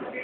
Thank you.